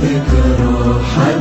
ذكرى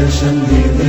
的身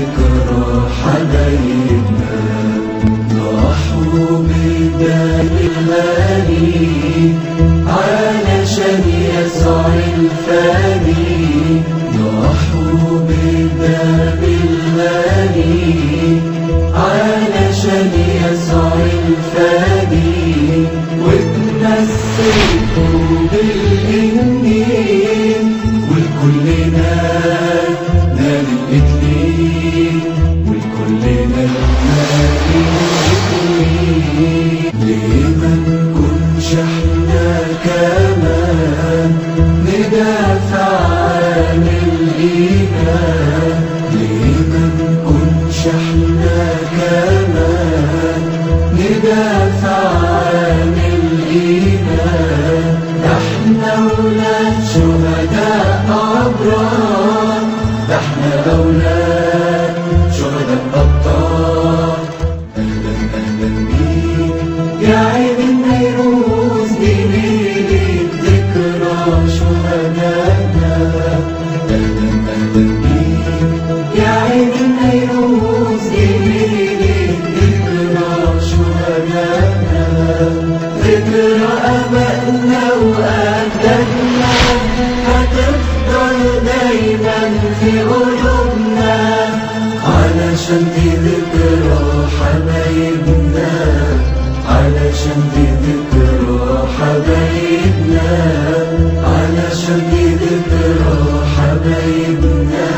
حبايبنا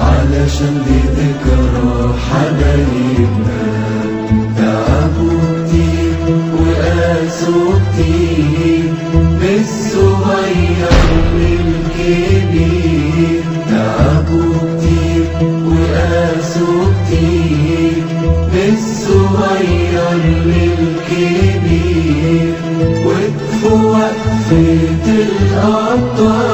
علشان دي ذكرى حبايبنا. تعبوا كتير وقاسوا كتير بالصغير وبالكبير تعبوا كتير وقاسوا كتير بالصغير للكبير وقفوا وقفة الأبطال